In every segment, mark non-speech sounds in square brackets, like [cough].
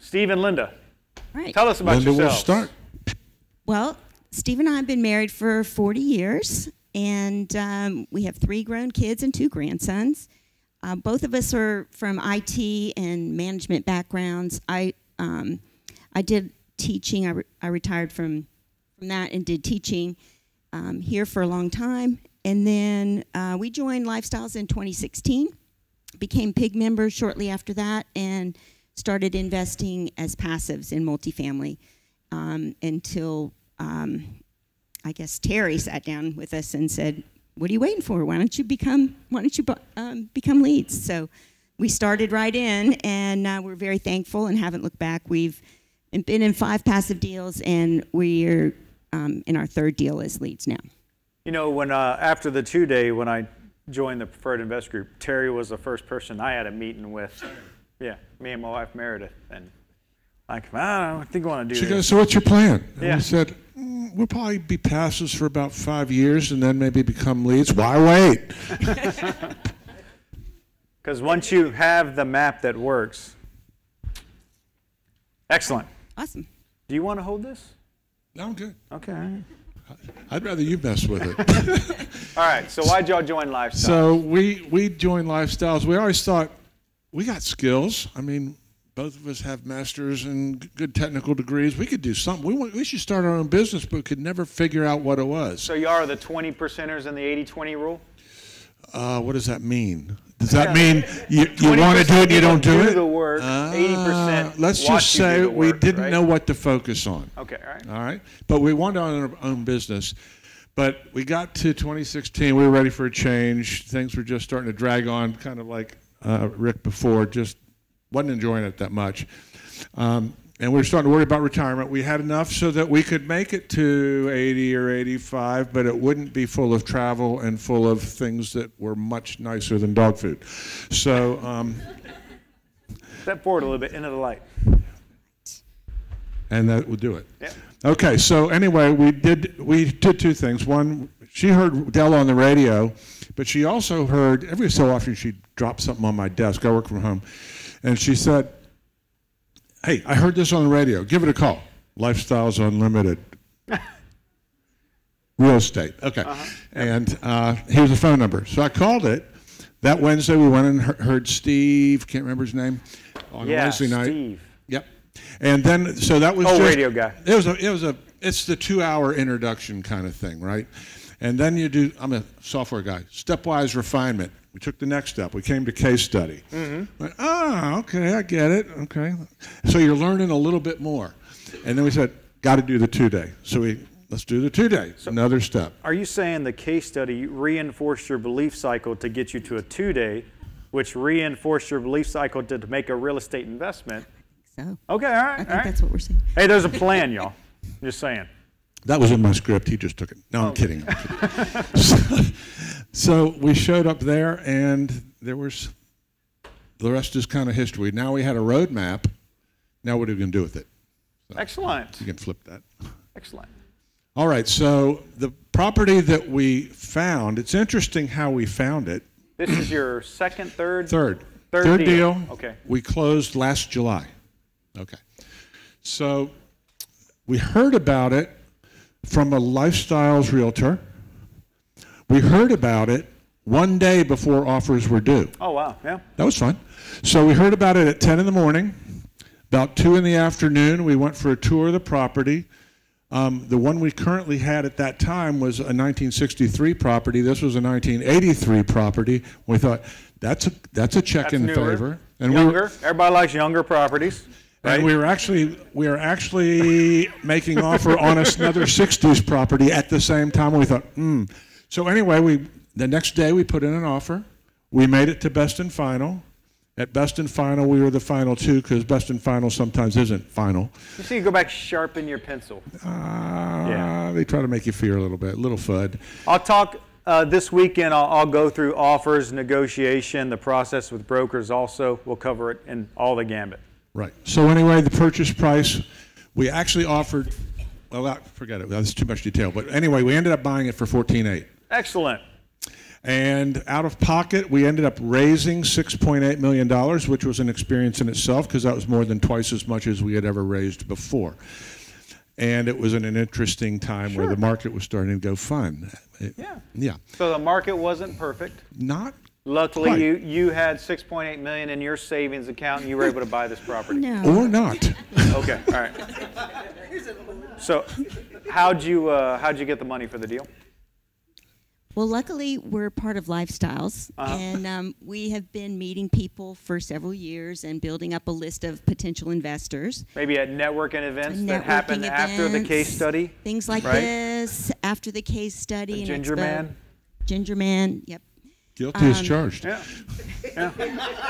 Steve and Linda, Right. tell us about Linda will yourselves. start. Well, Steve and I have been married for 40 years, and um, we have three grown kids and two grandsons. Uh, both of us are from IT and management backgrounds. I um, I did teaching. I, re- I retired from from that and did teaching um, here for a long time, and then uh, we joined Lifestyles in 2016. Became PIG members shortly after that, and started investing as passives in multifamily um, until um, I guess Terry sat down with us and said, "What are you waiting for? Why don't you become Why don't you um, become leads?" So we started right in, and uh, we're very thankful and haven't looked back. We've been in five passive deals, and we're um, in our third deal as leads now. You know, when uh, after the two day, when I joined the Preferred Invest Group, Terry was the first person I had a meeting with. Yeah, me and my wife Meredith, and like, I don't know, I think I want to do She this. goes, so what's your plan? And Yeah. we said, "Mm, we'll probably be passives for about five years and then maybe become leads. Why wait? [laughs] Because once you have the map that works, excellent. Awesome. Do you want to hold this? No, I'm good. Okay. I'd rather you mess with it. [laughs] All right. So why'd y'all join Lifestyle? so we we joined lifestyles. We always thought we got skills. I mean, both of us have masters and good technical degrees. We could do something. We want, we should start our own business, but could never figure out what it was. So you are the 20 percenters in the 80-20 rule? Uh, what does that mean? Does that [laughs] mean you, you want to do it and you don't do people it? the work, 80% Uh, let's just say the we didn't right? know what to focus on. Okay, all right. All right. But we wanted our own business. But we got to 2016. We were ready for a change. Things were just starting to drag on, kind of like uh, Rick before, just wasn't enjoying it that much. Um, and we were starting to worry about retirement. We had enough so that we could make it to 80 or 85, but it wouldn't be full of travel and full of things that were much nicer than dog food. So, um, Step forward a little bit into the light. and that would do it. Okay, so anyway, we did we did two things. One, she heard Del on the radio, but she also heard every so often she'd drop something on my desk. I work from home, and she said, "Hey, I heard this on the radio. Give it a call. Lifestyles Unlimited." [laughs] Real estate. Okay. And uh, here's the phone number. So I called it. That Wednesday, we went and heard Steve, can't remember his name, on Yeah, Wednesday night. Steve. Yep. And then, so that was Oh, just, radio guy. It was a, it was a, it's the two-hour introduction kind of thing, right? And then you do. I'm a software guy. Stepwise refinement. We took the next step. We came to case study. Mm-hmm. Went, ah, okay, I get it. Okay. So you're learning a little bit more. And then we said, got to do the two-day. So we let's do the two-day. Another step. Are you saying the case study reinforced your belief cycle to get you to a two-day, which reinforced your belief cycle to, to make a real estate investment? So Okay, all right, I think right. that's what we're saying. Hey, there's a plan, y'all. Just saying. That was in my script. He just took it. No, I'm oh. kidding. I'm kidding. [laughs] so, so we showed up there, and there was the rest is kind of history. Now we had a roadmap. Now what are we going to do with it? Excellent. You can flip that. Excellent. All right. So the property that we found. It's interesting how we found it. This is your second, third? Third. Third deal. deal. Okay. We closed last July. Okay. So we heard about it from a lifestyles realtor. We heard about it one day before offers were due. Oh, wow. Yeah. That was fun. So we heard about it at 10 in the morning. About 2 in the afternoon, we went for a tour of the property. Um, the one we currently had at that time was a 1963 property. This was a 1983 property. We thought that's a that's a check That's in newer. favor. And we were, younger. Everybody likes younger properties. Right? and we were actually we are actually making offer on another 60s property at the same time. We thought, hmm. So anyway, we the next day we put in an offer. We made it to best and final. At best and final, we were the final two because best and final sometimes isn't final. you see, you go back, sharpen your pencil. Uh, Yeah. They try to make you fear a little bit, little fud. I'll talk uh, this weekend. I'll, I'll go through offers, negotiation, the process with brokers. Also, we'll cover it in all the gambit. Right. So anyway, the purchase price, we actually offered. Well, that- forget it. That's too much detail. But anyway, we ended up buying it for fourteen eight. Excellent. And out of pocket, we ended up raising $6.8 million, which was an experience in itself because that was more than twice as much as we had ever raised before. And it was in an interesting time where the market was starting to go fun. It- Yeah. Yeah. So the market wasn't perfect. Not Luckily, Quite. you, you had 6.8 million in your savings account and you were able to buy this property. No. or not. Okay, all right. So how'd you, uh, how'd you get the money for the deal? Well, luckily, we're part of Lifestyles, Uh-huh. and um, we have been meeting people for several years and building up a list of potential investors. Maybe at networking events that Networking happened after the case study? Things like right? this, after the case study. The and Ginger expo. Man? Ginger Man, yep. Guilty as Um, charged. Yeah. [laughs]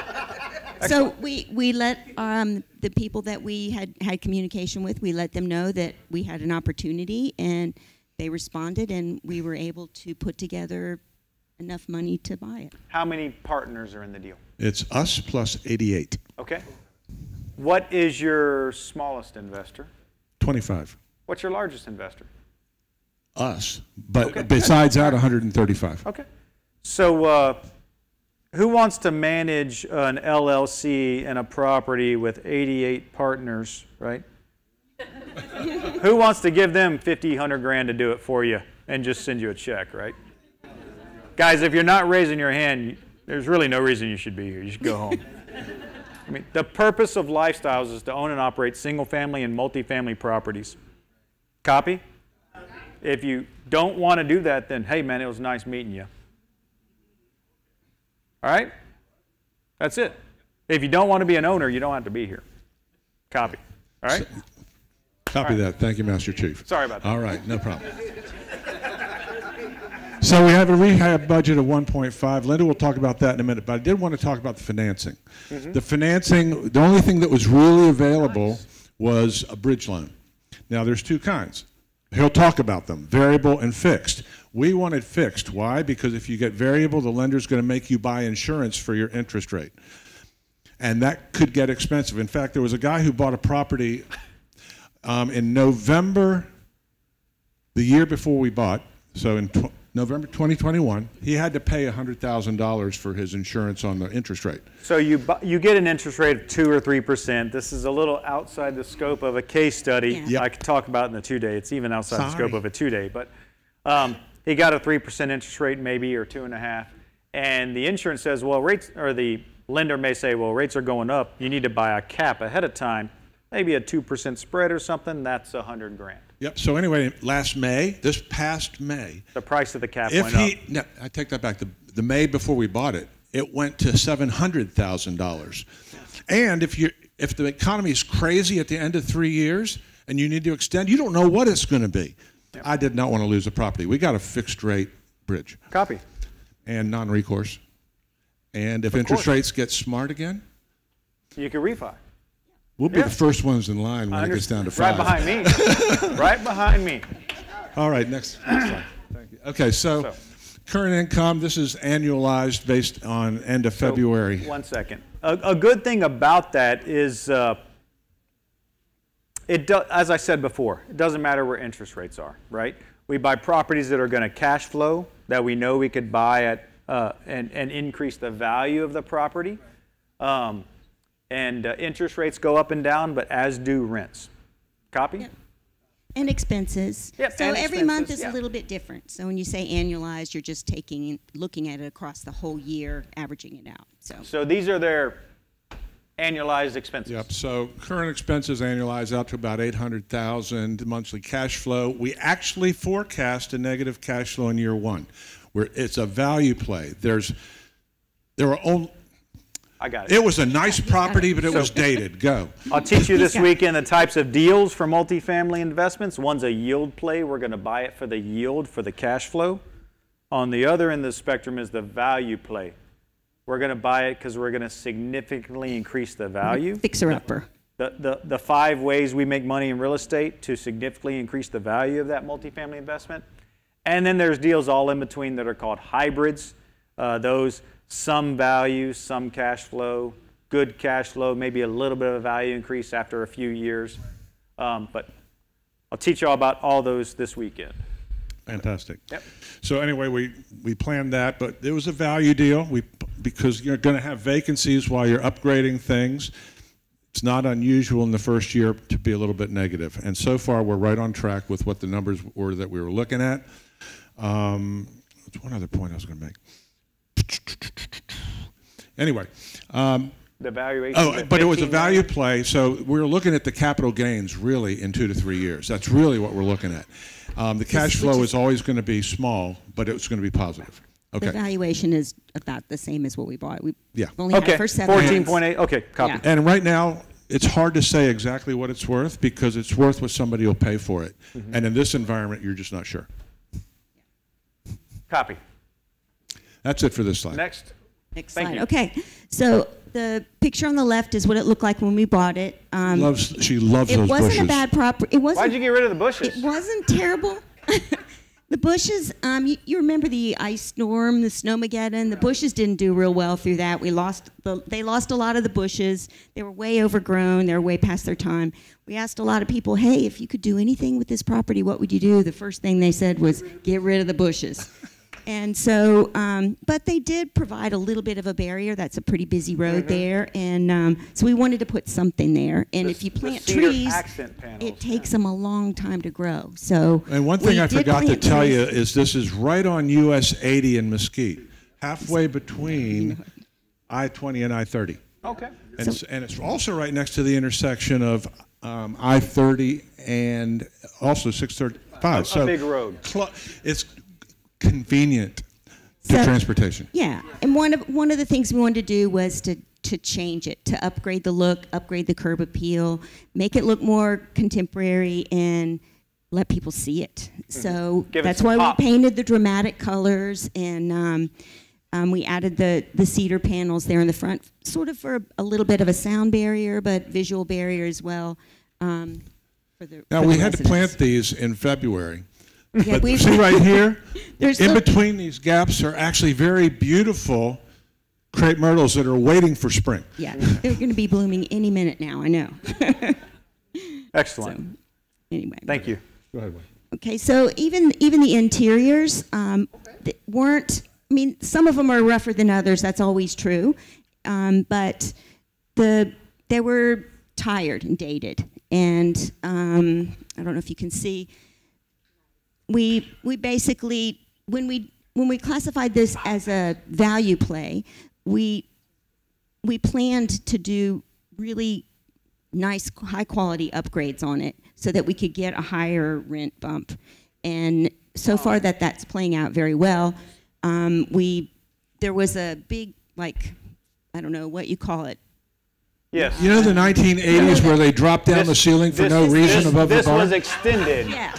So we, we let um, the people that we had had communication with, we let them know that we had an opportunity, and they responded, and we were able to put together enough money to buy it. How many partners are in the deal? It's us plus 88. Okay. What is your smallest investor? 25. What's your largest investor? Us. But Okay. besides that, 135. Okay. So, uh, who wants to manage an LLC and a property with 88 partners, right? [laughs] who wants to give them 50, 100 grand to do it for you and just send you a check, right? Guys, if you're not raising your hand, there's really no reason you should be here. You should go home. [laughs] I mean, the purpose of Lifestyles is to own and operate single family and multifamily properties. Copy? If you don't want to do that, then hey, man, it was nice meeting you. All right? That's it. If you don't want to be an owner, you don't have to be here. Copy. All right? Copy that. Thank you, Master Chief. Sorry about that. All right, no problem. So we have a rehab budget of 1.5. Linda will talk about that in a minute, but I did want to talk about the financing. Mm-hmm. The financing, the only thing that was really available was a bridge loan. Now there's two kinds. He'll talk about them, variable and fixed. We want it fixed. Why? Because if you get variable, the lender's going to make you buy insurance for your interest rate. And that could get expensive. In fact, there was a guy who bought a property um, in November, the year before we bought, so in tw- November 2021, he had to pay $100,000 for his insurance on the interest rate. So you, bu- you get an interest rate of 2 or 3%. This is a little outside the scope of a case study. Yeah. Yep. I could talk about in the two day. It's even outside the scope of a two day. But um, he got a 3% interest rate, maybe, or two and a half. And the insurance says, well, rates, or the lender may say, well, rates are going up. You need to buy a cap ahead of time, maybe a 2% spread or something. That's a 100 grand. Yep. So anyway, last May, this past May, The price of the cap if went he, up. no, I take that back. The, the May before we bought it, it went to seven hundred thousand dollars. And if you if the economy is crazy at the end of three years and you need to extend, you don't know what it's going to be. I did not want to lose the property. We got a fixed rate bridge Copy. and non-recourse. And if interest course. rates get smart again, You can refi. we'll be Yeah. the first ones in line when it gets down to five. Right behind me. [laughs] right behind me. All right, next, next slide. Thank you. Okay, so, So- current income, this is annualized based on end of February. One second. A, a good thing about that is, uh, it do, as I said before, it doesn't matter where interest rates are, right? We buy properties that are going to cash flow that we know we could buy at uh, and, and increase the value of the property. Um, and uh, interest rates go up and down, but as do rents. Copy? And expenses. Yep, so and every month is yeah. a little bit different. So when you say annualized, you're just taking, looking at it across the whole year, averaging it out. So So these are their annualized expenses. Yep, so current expenses annualized out to about 800,000 monthly cash flow. We actually forecast a negative cash flow in year one, where it's a value play. There's, there were only, I got it. it was a nice property, but it was dated. Go. [laughs] I'll teach you this weekend the types of deals for multifamily investments. One's a yield play. We're going to buy it for the yield, for the cash flow. On the other end of the spectrum is the value play. We're going to buy it because we're going to significantly increase the value. fixer upper. The, the, the five ways we make money in real estate to significantly increase the value of that multifamily investment. And then there's deals all in between that are called hybrids. Uh, those some value, some cash flow, good cash flow, maybe a little bit of a value increase after a few years. Um, but I'll teach you all about all those this weekend. Fantastic. Yep. So anyway, we, we planned that, but it was a value deal. We, because you're going to have vacancies while you're upgrading things. It's not unusual in the first year to be a little bit negative. And so far, we're right on track with what the numbers were that we were looking at. Um, There's one other point I was going to make. Anyway, um, The valuation. Oh, but it was a value play, so we're looking at the capital gains really in two to three years. That's really what we're looking at. Um, the cash flow is- is always going to be small, but it's going to be positive. The valuation is about the same as what we bought. We Yeah. only had Okay, it for seven fourteen months. point eight, okay, copy. Yeah. And right now, it's hard to say exactly what it's worth because it's worth what somebody will pay for it. Mm-hmm. And in this environment, you're just not sure. Copy. That's it for this slide. Next, Next Thank slide. you. Okay, so the picture on the left is what it looked like when we bought it. Um, Loves, she loves it those wasn't a bad property. It wasn't. why'd you get rid of the bushes? It wasn't terrible. [laughs] the bushes, um, you, you remember the ice storm, the snowmageddon. The bushes didn't do real well through that. We lost the, they lost a lot of the bushes. They were way overgrown. They were way past their time. We asked a lot of people, hey, if you could do anything with this property, what would you do? The first thing they said was get rid of the bushes. And so, um, but they did provide a little bit of a barrier. That's a pretty busy road there, and um, so we wanted to put something there. And The- if you plant trees, panels, it takes them a long time to grow. So, And one thing I forgot to tell trees. you is this is right on US 80 and Mesquite, halfway between I-20 and I-30. Okay. And, it's, and it's also right next to the intersection of um, I-30 and also 635. A- a so big road. cl- it's convenient to So- transportation. Yeah, and one of one of the things we wanted to do was to to change it, to upgrade the look, upgrade the curb appeal, make it look more contemporary, and let people see it. So Mm-hmm. Give that's some why pop. we painted the dramatic colors, and um, um, we added the the cedar panels there in the front, sort of for a, a little bit of a sound barrier, but visual barrier as well. Um, for the Now, for we the had to plant these in February. [laughs] Yeah, But we've- see right here, [laughs] There's in still- between these gaps are actually very beautiful crepe myrtles that are waiting for spring. Yeah, they're going to be blooming any minute now. I know. [laughs] Excellent. anyway. Thank you. Go ahead, Wayne. Okay, so even even the interiors um, th- weren't. I mean, some of them are rougher than others. That's always true, um, but the they were tired and dated, and um, I don't know if you can see. We we basically when we when we classified this as a value play, we we planned to do really nice high quality upgrades on it so that we could get a higher rent bump and so far that that's playing out very well um, we there was a big like i don't know what you call it Yes. You know the 1980s where they dropped down This- the ceiling for this- no reason this- above the bar. This was extended. yeah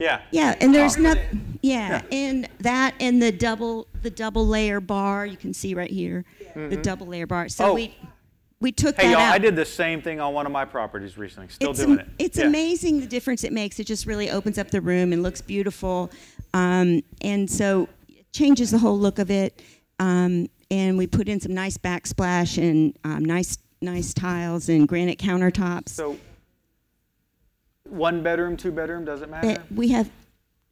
Yeah. yeah and there's not yeah and that and the double the double layer bar you can see right here the double layer bar so Oh. we we took Hey, that y'all, out I did the same thing on one of my properties recently. Still it's doing am- it. It's Yeah. amazing the difference it makes. It just really opens up the room and looks beautiful, um, and so it changes the whole look of it. Um, and we put in some nice backsplash and um, nice nice tiles and granite countertops. So, one bedroom, two bedroom, does it matter? That we have.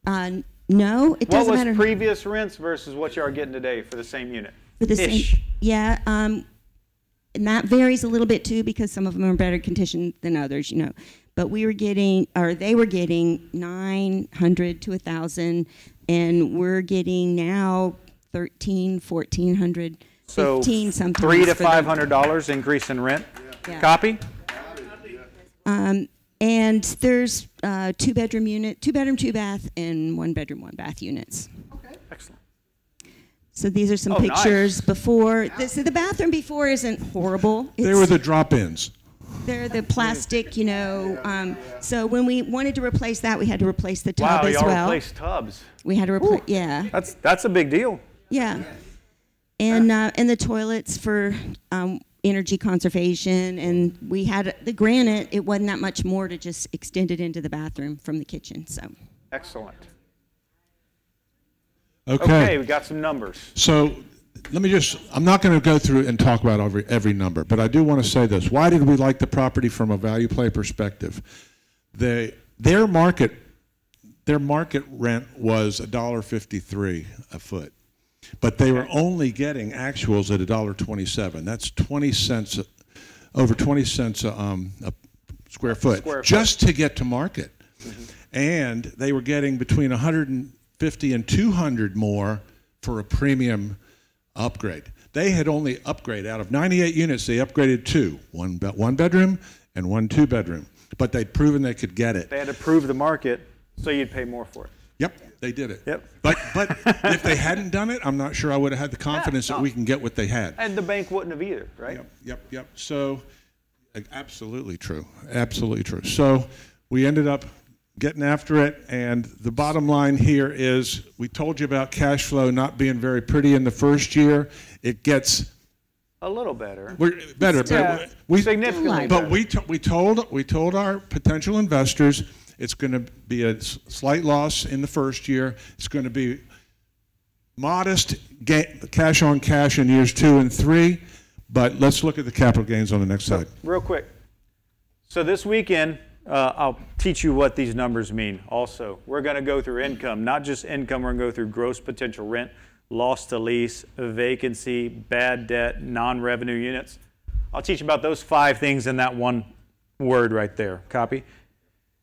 Uh, no, it doesn't matter. What was previous rents versus what you are getting today for the same unit? for the same, yeah, um, and that varies a little bit too because some of them are better condition than others, you know. But we were getting, or they were getting, nine hundred to a thousand, and we're getting now thirteen, fourteen hundred, So fifteen sometimes. three to five hundred dollars increase in rent. Yeah. Copy. Um, and there's uh, two bedroom unit, two bedroom, two bath, and one bedroom, one bath units. Okay. Excellent. So these are some Oh, nice. pictures before. The, so the bathroom before isn't horrible. They were the drop-ins. They're the plastic, you know. Um, so when we wanted to replace that, we had to replace the tub Wow, as y'all well. replaced tubs. we had to replace, yeah, That's that's a big deal. yeah, and uh, and the toilets for um, energy conservation. And we had the granite. It wasn't that much more to just extend it into the bathroom from the kitchen. So Excellent. Okay. Okay, we got some numbers. So let me just, I'm not going to go through and talk about every, every number, but I do want to say this. Why did we like the property from a value play perspective? They, their market, their market rent was $1.53 a foot. But they were only getting actuals at $1.27. That's 20 cents, over 20 cents a, um, a square foot, Square foot. just to get to market. And they were getting between 150 and 200 more for a premium upgrade. They had only upgraded out of 98 units. They upgraded two, one be- one bedroom and one two bedroom. But they'd proven they could get it. They had to prove the market, so you'd pay more for it. Yep, they did it. Yep. But but [laughs] if they hadn't done it, I'm not sure I would have had the confidence that no. we can get what they had. And the bank wouldn't have either, right? Yep, yep, yep. So, absolutely true. Absolutely true. So, we ended up getting after it, and the bottom line here is we told you about cash flow not being very pretty in the first year. It gets A little better. we're better, Yeah, but we significantly But better. we we told we told our potential investors it's going to be a slight loss in the first year. It's going to be modest cash on cash in years two and three. But let's look at the capital gains on the next slide. Real quick. So this weekend, uh, I'll teach you what these numbers mean also. We're going to go through income, not just income, we're going to go through gross potential rent, loss to lease, vacancy, bad debt, non revenue units. I'll teach you about those five things in that one word right there. Copy?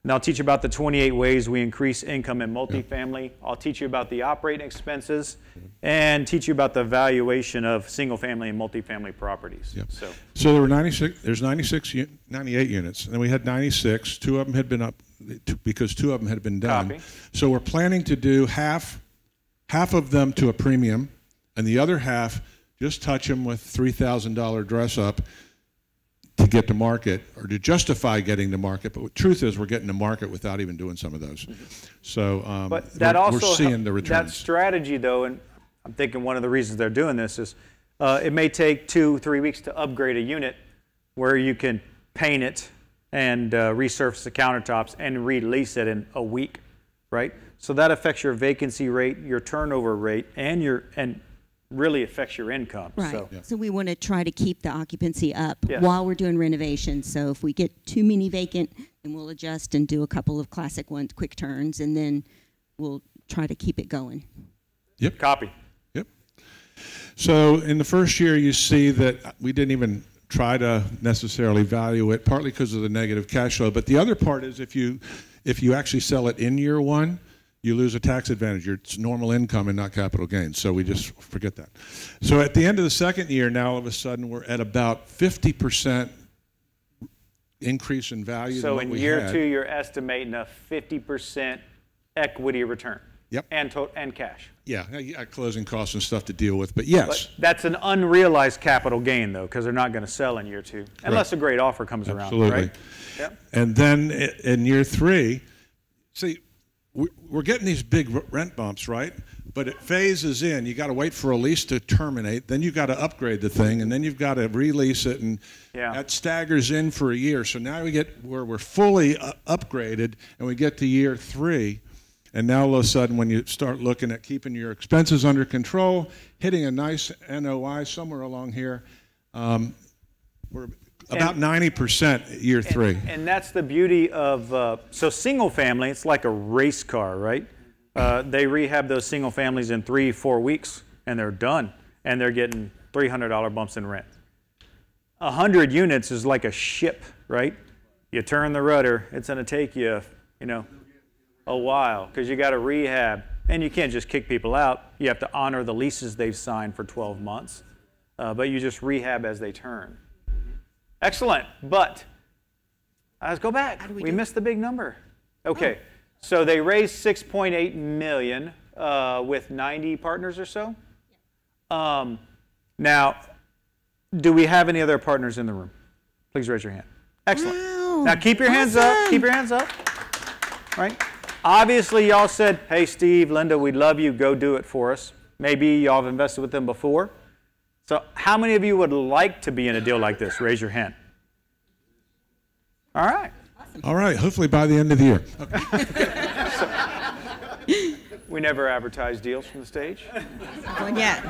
And I'll teach you about the 28 ways we increase income in multifamily. I'll teach you about the operating expenses and teach you about the valuation of single family and multifamily properties. Yep. So, So there were 96. There's 96, 98 units, and then we had 96. Two of them had been up because two of them had been done. Copy. So we're planning to do half, half of them to a premium, and the other half just touch them with three thousand dollar dress up to get to market or to justify getting to market. But the truth is, we're getting to market without even doing some of those. So um. But that we're, also we're seeing the the That strategy, though, and I'm thinking one of the reasons they're doing this is uh, it may take two, three weeks to upgrade a unit where you can paint it and uh, resurface the countertops and release it in a week, right? So that affects your vacancy rate, your turnover rate, and your and really affects your income. Right. So So we want to try to keep the occupancy up Yes. while we're doing renovations. So if we get too many vacant, then we'll adjust and do a couple of classic ones, quick turns, and then we'll try to keep it going. yep. copy. Yep. So in the first year, you see that we didn't even try to necessarily value it, partly because of the negative cash flow. But the other part is if you if you actually sell it in year one, you lose a tax advantage. It's normal income and not capital gains. So we just forget that. So at the end of the second year, now all of a sudden we're at about 50% increase in value. So in year had. two, you're estimating a 50% equity return. Yep. And to, and cash. Yeah, closing costs and stuff to deal with. But yes. But that's an unrealized capital gain, though, because they're not going to sell in year two, unless a great offer comes around. Absolutely. Right? Yep. And then in year three, see, we're getting these big rent bumps, right? But it phases in. You got to wait for a lease to terminate. Then you've got to upgrade the thing, and then you've got to release it, and Yeah. that staggers in for a year. So now we get where we're fully uh, upgraded, and we get to year three, and now all of a sudden, when you start looking at keeping your expenses under control, hitting a nice NOI somewhere along here, um, we're about ninety percent year three. And that's the beauty of, uh, so single family, it's like a race car, right? Uh, they rehab those single families in three, four weeks, and they're done, and they're getting $300 bumps in rent. 100 units is like a ship, right? You turn the rudder, it's going to take you, you know, a while because you got to rehab, and you can't just kick people out. You have to honor the leases they've signed for 12 months, uh, but you just rehab as they turn. Excellent, but uh, let's go back. We, we missed the big number. Okay, so they raised 6.8 million uh, with 90 partners or so. Um, now, do we have any other partners in the room? Please raise your hand. Excellent. Wow. Now keep your hands up. Keep your hands up. Right? Obviously, y'all said, "Hey, Steve, Linda, we'd love you. Go do it for us." Maybe y'all have invested with them before. So, how many of you would like to be in a deal like this? Raise your hand. All right. All right, hopefully by the end of the year. [laughs] We never advertise deals from the stage. One yet.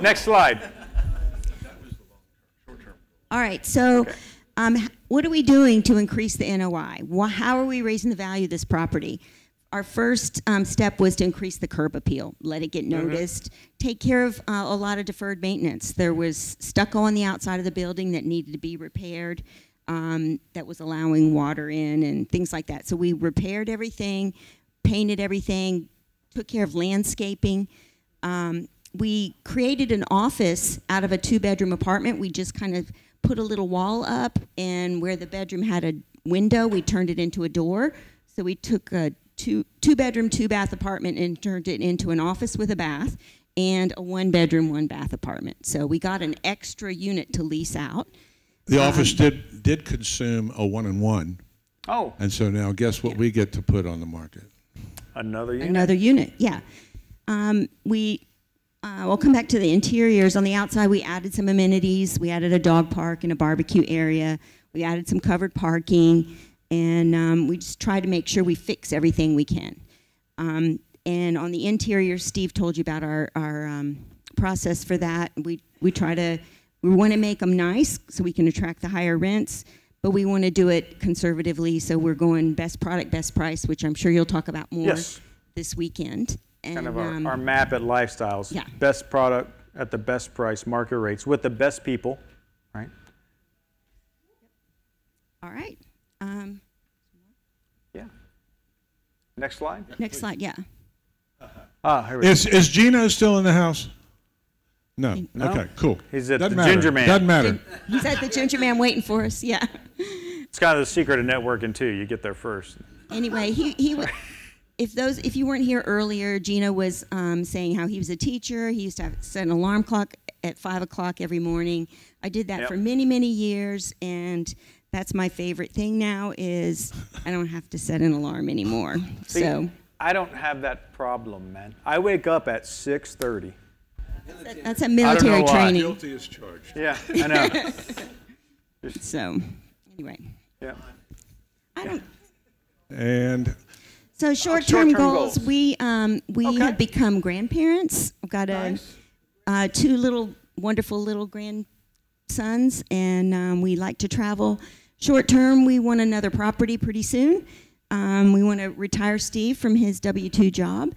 Next slide. All right. So Um, what are we doing to increase the NOI? How are we raising the value of this property? Our first um, step was to increase the curb appeal, let it get noticed, take care of uh, a lot of deferred maintenance. There was stucco on the outside of the building that needed to be repaired, um, that was allowing water in and things like that. So we repaired everything, painted everything, took care of landscaping. Um, we created an office out of a two bedroom apartment. We just kind of put a little wall up, and where the bedroom had a window, we turned it into a door. So we took a two, two bedroom, two bath apartment and turned it into an office with a bath and a one bedroom, one bath apartment. So we got an extra unit to lease out. The office did, did consume a one and one, Oh, and so now guess what we get to put on the market? another unit. Another unit, yeah. Um, we, uh, we'll come back to the interiors. On the outside, we added some amenities. We added a dog park and a barbecue area. We added some covered parking, and um, we just try to make sure we fix everything we can. Um, and on the interior, Steve told you about our, our um, process for that. We, we try to, we want to make them nice so we can attract the higher rents, but we want to do it conservatively. So we're going best product, best price, which I'm sure you'll talk about more Yes. this weekend. And, Kind of our, um, our map at lifestyles. Yeah. Best product at the best price, market rates, with the best people, right? all right. Um. Next slide. next slide, yeah. Ah, here we go. Is, is Gino still in the house? No. No. Okay, cool. He's at Doesn't the matter. Ginger Man. Doesn't matter. He's at the Ginger Man waiting for us, yeah. It's kind of the secret of networking too. You get there first. anyway, he he wa- [laughs] if those if you weren't here earlier, Gino was um, saying how he was a teacher. He used to have, set an alarm clock at five o'clock every morning. I did that Yep. for many many years, and that's my favorite thing now is I don't have to set an alarm anymore. [laughs] See, so I don't have that problem, man. I wake up at 6:30. that's a military why. training. Guilty as charged. Yeah, I know. [laughs] So anyway, yeah. I don't. And So short-term, short-term goals, goals. We um, we Okay. have become grandparents. I've got a, Nice. uh, two little wonderful little grandsons, and um, we like to travel. Short-term, we want another property pretty soon. Um, we want to retire Steve from his W two job,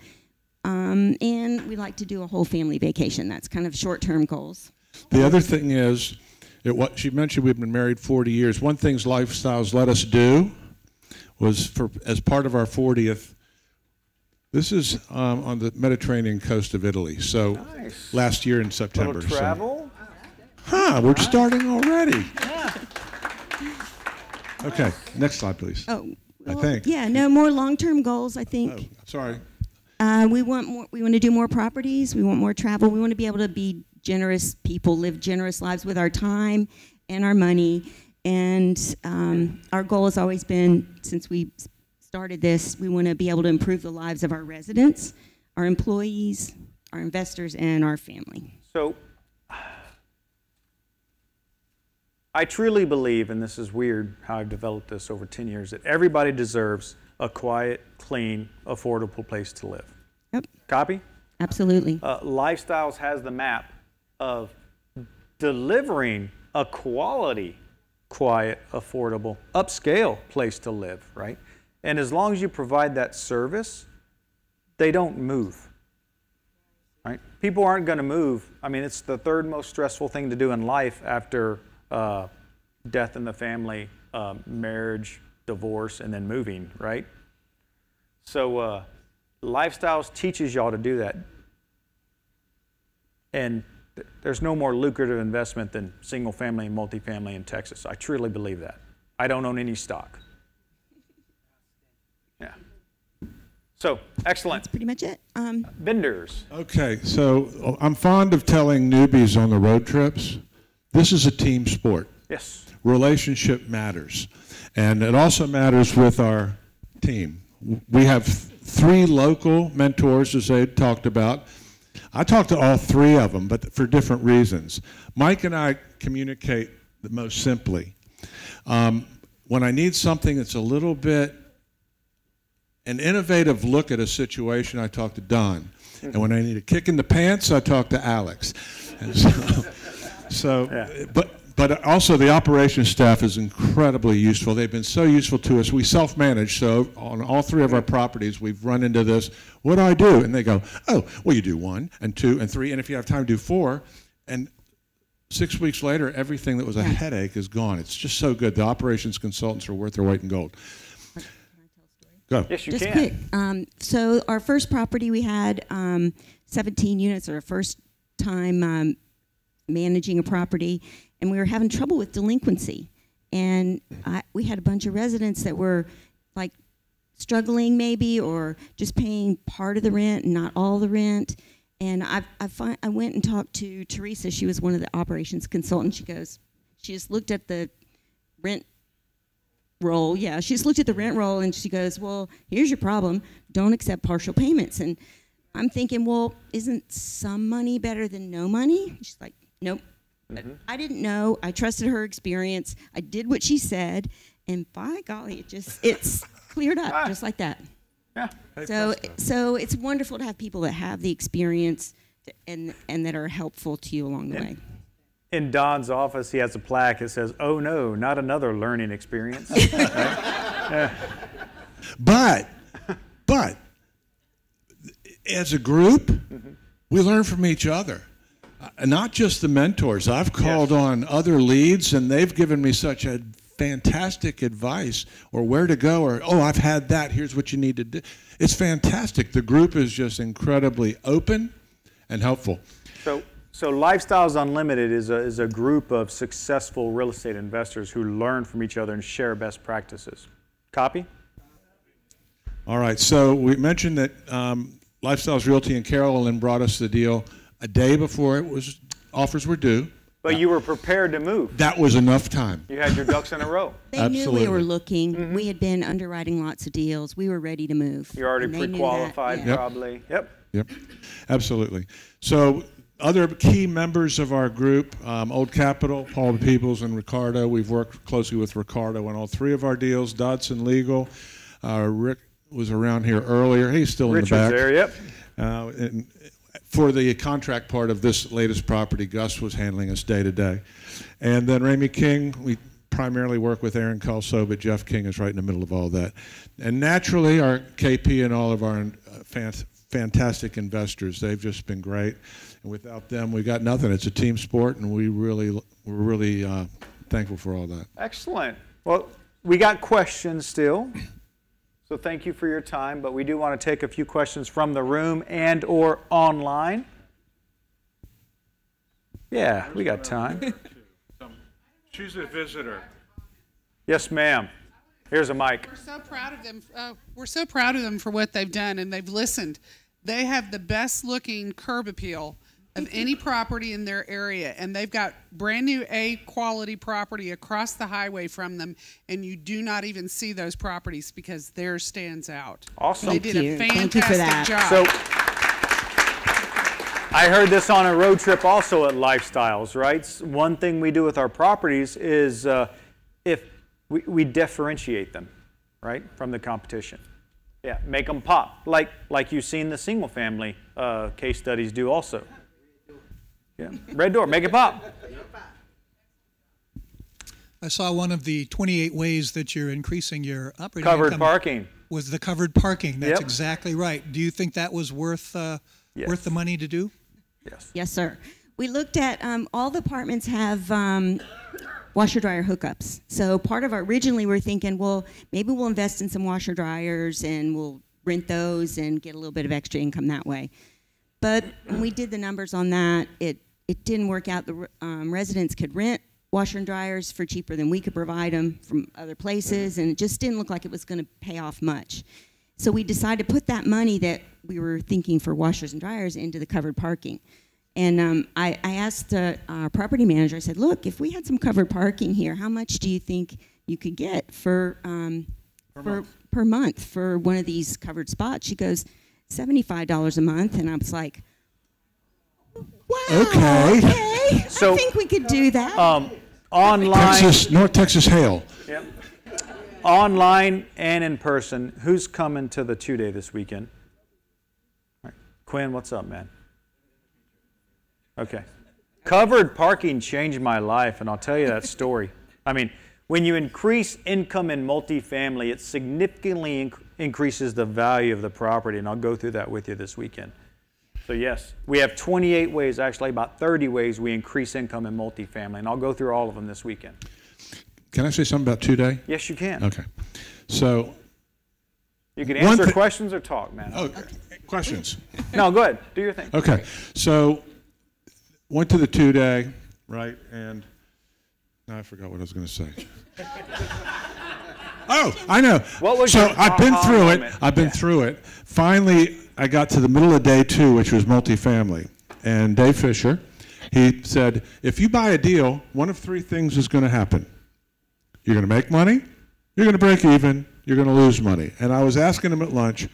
um, and we like to do a whole family vacation. That's kind of short-term goals. the other thing is, it, what she mentioned, we've been married 40 years. One thing's lifestyles let us do was for as part of our 40th. This is um, on the Mediterranean coast of Italy. So Nice. last year in September. Little so- travel. Huh, we're starting already. Okay, next slide, please. Oh, I think. Yeah, no more long-term goals. I think. Oh, sorry. Uh, we want more. We want to do more properties. We want more travel. We want to be able to be generous people, live generous lives with our time and our money. And um, our goal has always been, since we started this, we want to be able to improve the lives of our residents, our employees, our investors, and our family. So, I truly believe, and this is weird how I've developed this over 10 years, that everybody deserves a quiet, clean, affordable place to live. Yep, Copy? absolutely. Uh, Lifestyles has the map of delivering a quality, quiet, affordable, upscale place to live, right? And as long as you provide that service, they don't move. Right? People aren't going to move. I mean, it's the third most stressful thing to do in life after uh, death in the family, uh, marriage, divorce, and then moving, right? So, uh, Lifestyles teaches y'all to do that. And th- there's no more lucrative investment than single family and multifamily in Texas. I truly believe that. I don't own any stock. Yeah. So, excellent. That's pretty much it. Um, Vendors. Okay, so uh, I'm fond of telling newbies on the road trips, this is a team sport. Yes. Relationship matters. And it also matters with our team. We have three local mentors, as they talked about. I talked to all three of them, but for different reasons. Mike and I communicate the most simply. Um, when I need something that's a little bit an innovative look at a situation, I talk to Don. And when I need a kick in the pants, I talk to Alex. And so, so Yeah. but, but but also the operations staff is incredibly useful. They've been so useful to us. We self-manage, so on all three of our properties, we've run into this. What do I do? And they go, oh, well, you do one and two and three, and if you have time, do four. And six weeks later, everything that was a headache is gone. It's just so good. The operations consultants are worth their weight in gold. Can I tell a story? Go. Yes, you Just can. quick. Um, so our first property we had um, 17 units. Our first time um, managing a property, and we were having trouble with delinquency. And I, we had a bunch of residents that were like struggling, maybe, or just paying part of the rent and not all the rent. And I, I, find, I went and talked to Teresa. She was one of the operations consultants. She goes, she just looked at the rent roll. Yeah, she just looked at the rent roll and she goes, "Well, here's your problem. Don't accept partial payments." And I'm thinking, "Well, isn't some money better than no money?" She's like, "Nope." Mm-hmm. I didn't know. I trusted her experience. I did what she said, and by golly, it just it's cleared up ah. just like that. Yeah. So so it's wonderful to have people that have the experience to, and and that are helpful to you along the way. In Don's office, he has a plaque that says, "Oh no, not another learning experience." [laughs] [laughs] But, but, as a group, mm-hmm. we learn from each other. Not just the mentors. I've called on other leads, and they've given me such a fantastic advice, or where to go, or oh, I've had that. Here's what you need to do. It's fantastic. The group is just incredibly open and helpful. So, so Lifestyles Unlimited is a, is a group of successful real estate investors who learn from each other and share best practices. Copy? All right. So we mentioned that um, Lifestyles Realty and Carolyn brought us the deal a day before it was offers were due. But you were prepared to move. That was enough time. You had your ducks in a row. They knew we were looking. We had been underwriting lots of deals. We were ready to move. You're already And they knew that, pre-qualified, yeah. Yep. probably. Yep. Yep, absolutely. So, other key members of our group, um, Old Capital, Paul Peoples, and Ricardo. We've worked closely with Ricardo on all three of our deals. Dodson Legal. Uh, Rick was around here earlier. He's still in the back. there. Yep. Uh, and for the contract part of this latest property, Gus was handling us day to day. And then Ramey King, we primarily work with Aaron Kelso, but Jeff King is right in the middle of all that. And naturally, our KP and all of our uh, fantastic investors, they've just been great. And without them, we got nothing. It's a team sport, and we really, we're really uh, thankful for all that. Excellent. Well, we got questions still. So thank you for your time, but we do want to take a few questions from the room and or online. Yeah, we got time. [laughs] She's a visitor. Yes, ma'am. Here's a mic. We're so proud of them. Uh, we're so proud of them for what they've done, and they've listened. They have the best looking curb appeal of any property in their area, and they've got brand new A quality property across the highway from them, and you do not even see those properties because theirs stands out. Awesome. They did Thank you. a Thank you for fantastic that. job. So I heard this on a road trip also at Lifestyles, right? One thing we do with our properties is uh, if we, we differentiate them, right, from the competition. Yeah, make them pop, like like you've seen the single family uh, case studies do also. Yeah, red door, make it pop. I saw one of the 28 ways that you're increasing your operating Covered income parking. was the covered parking. That's Yep. exactly right. Do you think that was worth uh, Yes. worth the money to do? Yes. Yes, sir. We looked at um, all the apartments have um, washer dryer hookups. So part of our originally we are thinking, well, maybe we'll invest in some washer dryers and we'll rent those and get a little bit of extra income that way. But when we did the numbers on that, it it didn't work out. The um, residents could rent washer and dryers for cheaper than we could provide them from other places, and it just didn't look like it was going to pay off much. So we decided to put that money that we were thinking for washers and dryers into the covered parking. And um, I, I asked uh, our property manager, I said, look, if we had some covered parking here, how much do you think you could get for, um, per, for, month. per month for one of these covered spots? She goes, $75 a month. And I was like, wow, Okay. okay. So, I think we could do that. Um, online. Texas, North Texas Hail. Yep. Online and in person. Who's coming to the two day this weekend? All right. Quinn, what's up, man? Okay. Covered parking changed my life, and I'll tell you that story. I mean, when you increase income in multifamily, it significantly inc- increases the value of the property, and I'll go through that with you this weekend. So yes, we have 28 ways, actually about 30 ways we increase income in multifamily, and I'll go through all of them this weekend. Can I say something about two day? Yes, you can. Okay. So, You can answer questions or talk, man. oh, questions. No, go ahead. Do your thing. Okay. So, went to the two day, right? And now I forgot what I was going to say. [laughs] oh, I know. What was so your I've been through it. I've been Yeah. through it. Finally, I got to the middle of day two, which was multifamily. And Dave Fisher, he said, if you buy a deal, one of three things is going to happen. You're going to make money, you're going to break even, you're going to lose money. And I was asking him at lunch,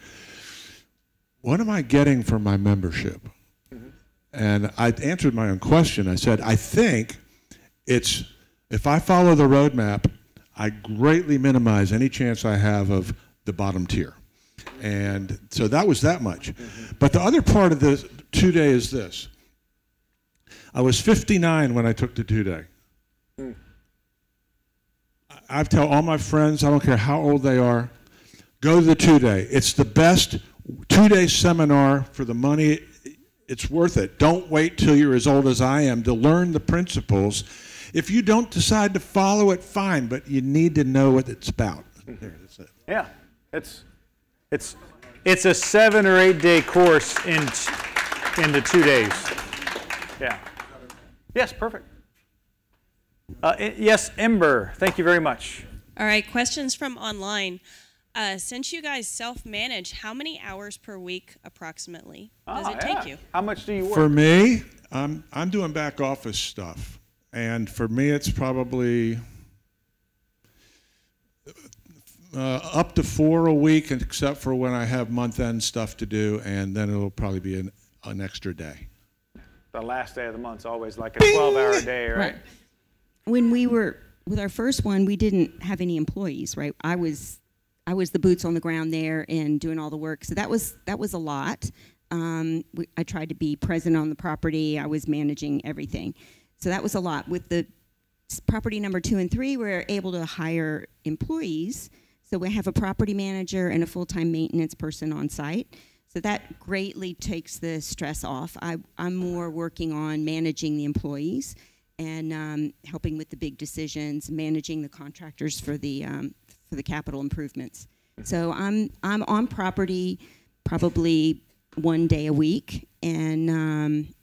what am I getting for my membership? Mm-hmm. And I answered my own question. I said, I think it's if I follow the roadmap, I greatly minimize any chance I have of the bottom tier. And so that was that much. Mm-hmm. But the other part of the two day is this I was 59 when I took the two day. Mm. I- I tell all my friends, I don't care how old they are, go to the two day. It's the best two day seminar for the money. It's worth it. Don't wait till you're as old as I am to learn the principles. If you don't decide to follow it, fine, but you need to know what it's about. There, it. Yeah, it's it's it's a seven or eight day course in t- into two days. Yeah. Yes, perfect. Uh, yes, Ember. Thank you very much. All right, questions from online. Uh, since you guys self-manage, how many hours per week approximately does Ah, it take yeah. you? How much do you work? For me, I'm, I'm doing back office stuff. And for me, it's probably uh, up to four a week, except for when I have month end stuff to do, and then it'll probably be an, an extra day. the last day of the month's always like a 12 hour day, right? when we were with our first one, we didn't have any employees, right? I was I was the boots on the ground there and doing all the work, so that was that was a lot. Um, we, I tried to be present on the property. I was managing everything, so that was a lot. With the property number two and three, we're able to hire employees. So we have a property manager and a full-time maintenance person on site. So that greatly takes the stress off. I, I'm more working on managing the employees and um, helping with the big decisions, managing the contractors for the um, for the capital improvements. So I'm I'm on property probably one day a week, and um,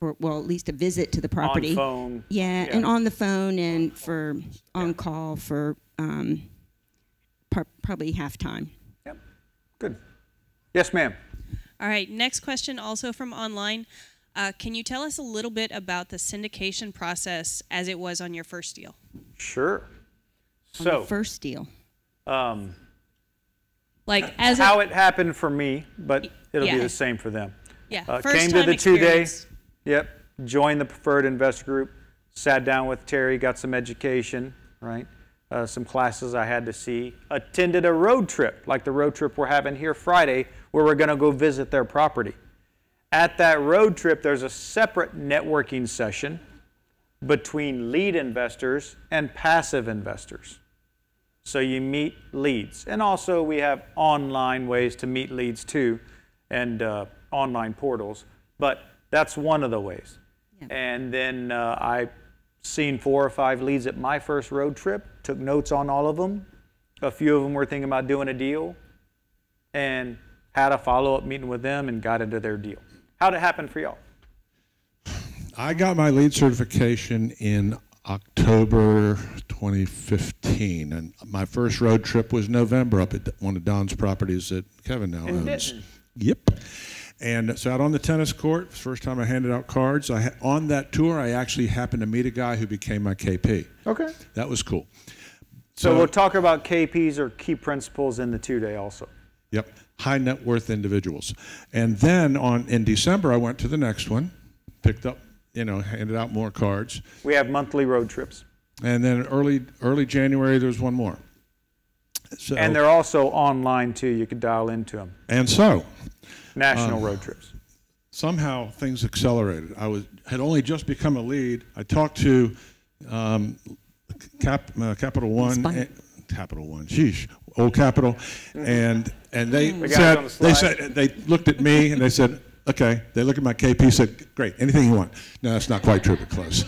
for well at least a visit to the property. On phone. Yeah, Yeah. and on the phone and for on call for um, par- probably half time. Yep. Good. Yes, ma'am. All right, next question also from online. Uh, can you tell us a little bit about the syndication process as it was on your first deal? Sure. On the So, first deal. um, Like as how a, it happened for me, but it'll be the same for them. yeah, Uh, first came to the two day. Yep. Joined the preferred investor group. Sat down with Terry. Got some education. Right. Uh, some classes I had to see. Attended a road trip, like the road trip we're having here Friday, where we're going to go visit their property. At that road trip, there's a separate networking session between lead investors and passive investors. So you meet leads. And also, we have online ways to meet leads too, and uh, online portals. But that's one of the ways. Yeah. And then uh, I seen four or five leads at my first road trip, took notes on all of them. A few of them were thinking about doing a deal, and had a follow up meeting with them and got into their deal. How'd it happen for y'all? I got my lead certification in October 2015, and my first road trip was November up at one of Don's properties that Kevin now In owns. Denton. Yep. And so out on the tennis court, first time I handed out cards. I ha- on that tour, I actually happened to meet a guy who became my KP. Okay. That was cool. So, we'll talk about KPs or key principles in the two day also. Yep, high net worth individuals. And then on in December, I went to the next one, picked up, you know, handed out more cards, We have monthly road trips. and then early early January there's one more. So, And they're also online too. You could dial into them. and so National road trips. somehow things accelerated. I was had only just become a lead. I talked to um, Cap, uh, Capital One, Spun. eh, Capital One, sheesh, Old Capital, and and they guys said the they said they looked at me and they said, okay. They looked at my KP, said, great, anything you want. No, that's not quite true, but close.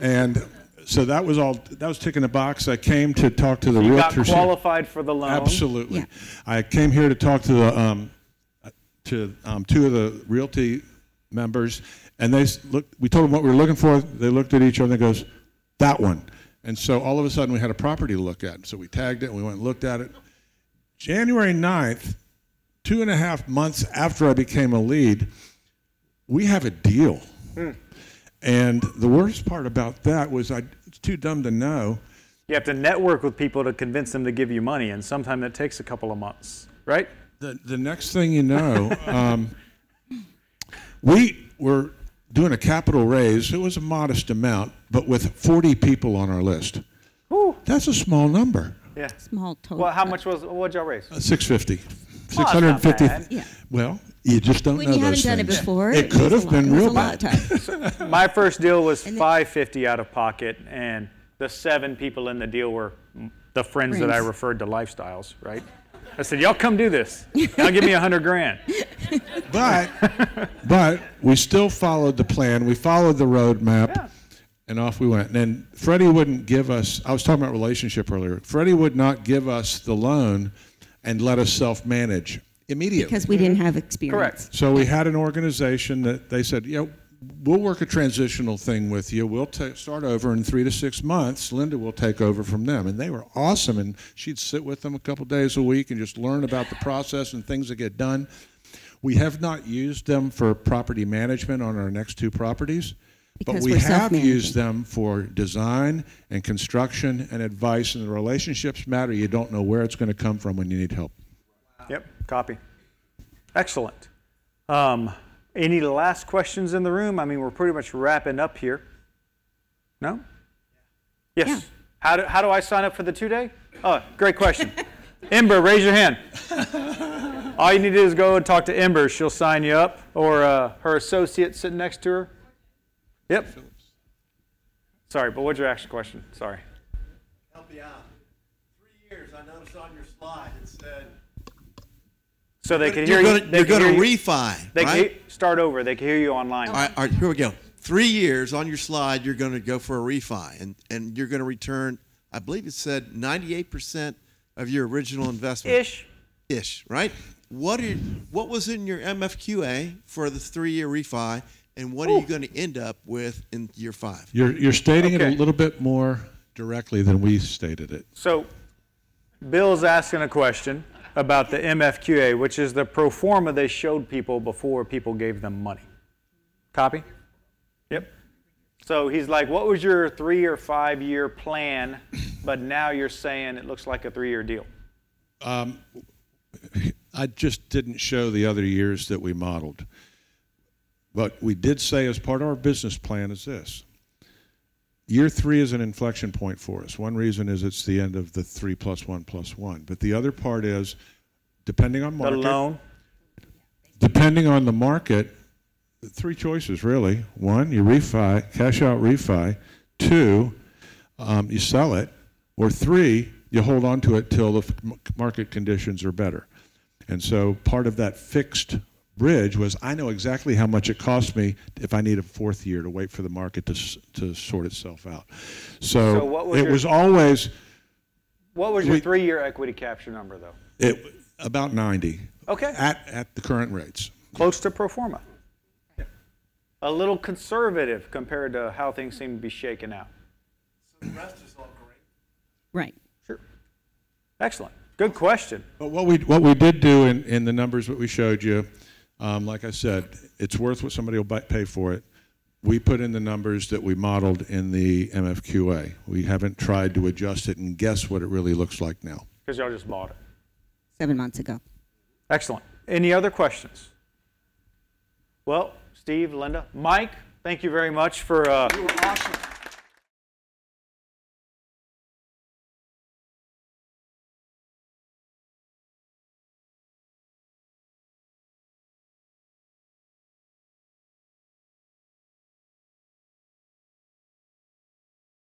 And so that was all. That was ticking the box. I came to talk to the You got realtors. here. qualified for the loan. Absolutely. Yeah. I came here to talk to the um, to um, two of the realty members, and they looked. We told them what we were looking for. They looked at each other and goes, "That one." And so all of a sudden we had a property to look at. So we tagged it and we went and looked at it. January 9th, two and a half months after I became a lead, we have a deal. And the worst part about that was I it's too dumb to know. You have to network with people to convince them to give you money, and sometimes that takes a couple of months, right? The, the next thing you know, um, we were doing a capital raise. It was a modest amount, but with 40 people on our list. That's a small number. Yeah. Small total. Well, how much was what'd y'all raise? Uh, 650. Oh, 650. Yeah. Well, you just don't when know you haven't those done it things. before, It was could have been real bad. [laughs] My first deal was then- 550 out of pocket, and the seven people in the deal were the friends, that I referred to lifestyles, right? I said, y'all come do this. Y'all give me a hundred grand. [laughs] But, but we still followed the plan. We followed the roadmap, Yeah. and off we went. And then Freddie wouldn't give us. I was talking about relationship earlier. Freddie would not give us the loan and let us self-manage immediately. because we didn't have experience. Correct. So we had an organization that they said, you know, we'll work a transitional thing with you. We'll ta start over in three to six months. Linda will take over from them. And they were awesome. And she'd sit with them a couple days a week and just learn about the process and things that get done. We have not used them for property management on our next two properties. But Because we we're have used them for design and construction and advice. And the relationships matter. You don't know where it's going to come from when you need help. Yep, copy. Excellent. Um, any last questions in the room? I mean, we're pretty much wrapping up here. No? Yes. Yeah. How do, how do I sign up for the two day? Oh, great question. [laughs] Ember, raise your hand. [laughs] All you need to do is go and talk to Ember. She'll sign you up, or uh, her associate sitting next to her. Yep. Sorry, but what's your actual question? Sorry. help you out. Three years, I noticed on your slide it said. So they can hear you're you. gonna, they you're gonna hear refi, They can right? hear, start over. They can hear you online. All right, all right, here we go. Three years on your slide, you're going to go for a refi, and, and you're going to return, I believe it said 98% of your original investment. Ish. Ish, right? What are, what was in your MFQA for the three-year refi, and what are you going to end up with in year five? You're, you're stating it a little bit more directly than we stated it. So, Bill's asking a question about the MFQA, which is the pro forma they showed people before people gave them money. Copy? Yep. So he's like, what was your three or five year plan? But now you're saying it looks like a three year deal. Um, I just didn't show the other years that we modeled. But we did say as part of our business plan is this. Year three is an inflection point for us. One reason is it's the end of the three plus one plus one. But the other part is, depending on The market, loan. depending on the market, three choices really. One, you refi, cash out refi. Two, um, you sell it. Or three, you hold on to it till the market conditions are better. And so part of that fixed bridge was I know exactly how much it costs me if I need a fourth year to wait for the market to, to sort itself out. So, So what was it your- was always What was your We- three year equity capture number, though? it, about 90 Okay. at, at the current rates. Close to pro forma. A little conservative compared to how things seem to be shaking out. So the rest is all great. Right. Sure. Excellent. Good question. But what we, what we did do in, in the numbers that we showed you, um, like I said, it's worth what somebody will buy, pay for it. We put in the numbers that we modeled in the MFQA. We haven't tried to adjust it and guess what it really looks like now. Because y'all just bought it. Seven months ago. Excellent. Any other questions? Well, Steve, Linda, Mike, thank you very much for uh, You were awesome.